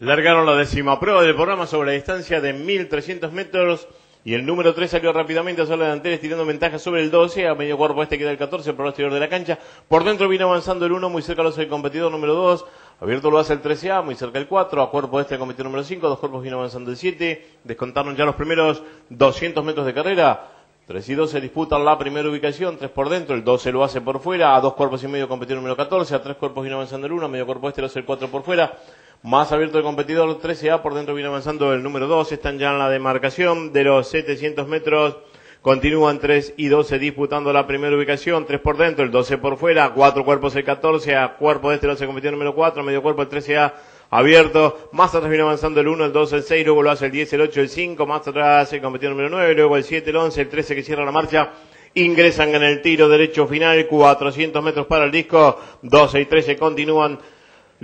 Largaron la décima prueba del programa sobre la distancia de 1300 metros y el número 3 salió rápidamente a la delantera estirando ventaja sobre el 12, a medio cuerpo este queda el 14 por el exterior de la cancha, por dentro viene avanzando el 1, muy cerca lo hace el competidor número 2, abierto lo hace el 13A, muy cerca el 4, a cuerpo este el competidor número 5, dos cuerpos viene avanzando el 7, descontaron ya los primeros 200 metros de carrera, 3 y 2 se disputan la primera ubicación, 3 por dentro, el 12 lo hace por fuera, a dos cuerpos y medio competidor número 14, a tres cuerpos viene avanzando el 1, a medio cuerpo este lo hace el 4 por fuera, más abierto el competidor 13A, por dentro viene avanzando el número 2, están ya en la demarcación de los 700 metros. Continúan 3 y 12 disputando la primera ubicación, 3 por dentro, el 12 por fuera, 4 cuerpos el 14, a cuerpo de este lo hace competidor número 4, medio cuerpo el 13A abierto, más atrás viene avanzando el 1, el 2, el 6, luego lo hace el 10, el 8, el 5, más atrás el competidor número 9, luego el 7, el 11, el 13 que cierra la marcha, ingresan en el tiro derecho final, 400 metros para el disco, 12 y 13 continúan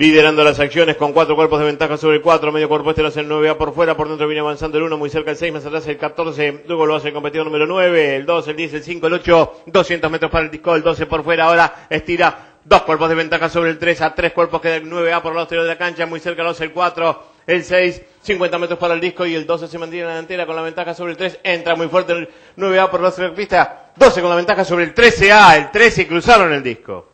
liderando las acciones con cuatro cuerpos de ventaja sobre el 4, medio cuerpo este lo hace el 9A por fuera, por dentro viene avanzando el 1, muy cerca el 6, más atrás el 14, luego lo hace el competidor número 9, el 2, el 10, el 5, el 8, 200 metros para el disco, el 12 por fuera, ahora estira dos cuerpos de ventaja sobre el 3, a tres cuerpos queda el 9A por el exterior de la cancha, muy cerca el 12, el 4, el 6, 50 metros para el disco y el 12 se mantiene en la delantera con la ventaja sobre el 3, entra muy fuerte el 9A por el exterior de la pista, 12 con la ventaja sobre el 13A, el 13 cruzaron el disco.